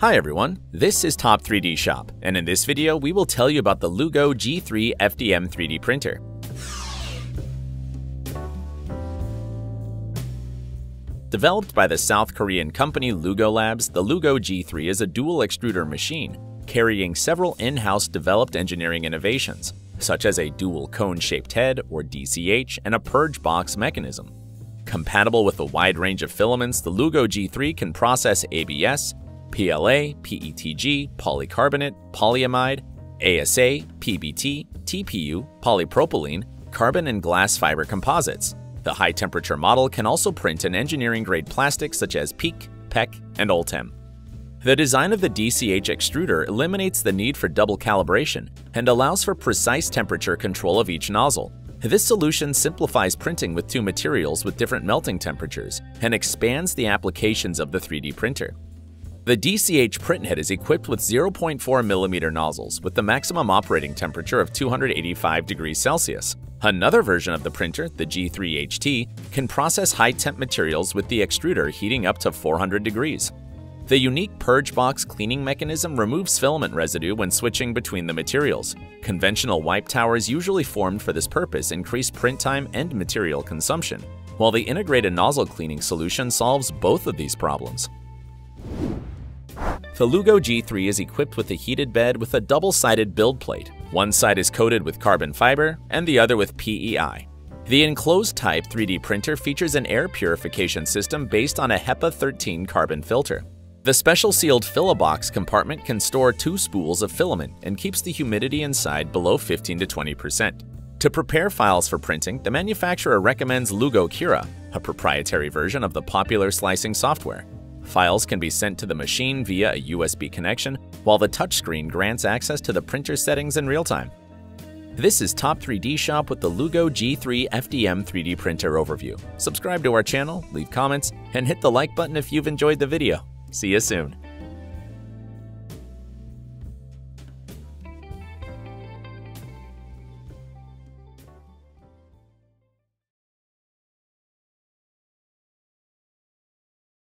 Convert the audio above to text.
Hi everyone, this is Top 3D Shop, and in this video we will tell you about the Lugo G3 FDM 3D printer. Developed by the South Korean company Lugo Labs, the Lugo G3 is a dual extruder machine, carrying several in-house developed engineering innovations, such as a dual cone-shaped head or DCH and a purge box mechanism. Compatible with a wide range of filaments, the Lugo G3 can process ABS, PLA, PETG, polycarbonate, polyamide, ASA, PBT, TPU, polypropylene, carbon and glass fiber composites. The high-temperature model can also print an engineering-grade plastic such as PEEK, PEKK, and ULTEM. The design of the DCH extruder eliminates the need for double calibration and allows for precise temperature control of each nozzle. This solution simplifies printing with two materials with different melting temperatures and expands the applications of the 3D printer. The DCH printhead is equipped with 0.4mm nozzles with the maximum operating temperature of 285 degrees Celsius. Another version of the printer, the G3HT, can process high-temp materials with the extruder heating up to 400 degrees. The unique purge box cleaning mechanism removes filament residue when switching between the materials. Conventional wipe towers usually formed for this purpose increase print time and material consumption, while the integrated nozzle cleaning solution solves both of these problems. The Lugo G3 is equipped with a heated bed with a double-sided build plate. One side is coated with carbon fiber and the other with PEI. The enclosed type 3D printer features an air purification system based on a HEPA 13 carbon filter. The special sealed Filabox compartment can store two spools of filament and keeps the humidity inside below 15 to 20%. To prepare files for printing, the manufacturer recommends Lugo Cura, a proprietary version of the popular slicing software. Files can be sent to the machine via a USB connection, while the touchscreen grants access to the printer settings in real time. This is Top 3D Shop with the Lugo G3 FDM 3D printer overview. Subscribe to our channel, leave comments, and hit the like button if you've enjoyed the video. See you soon.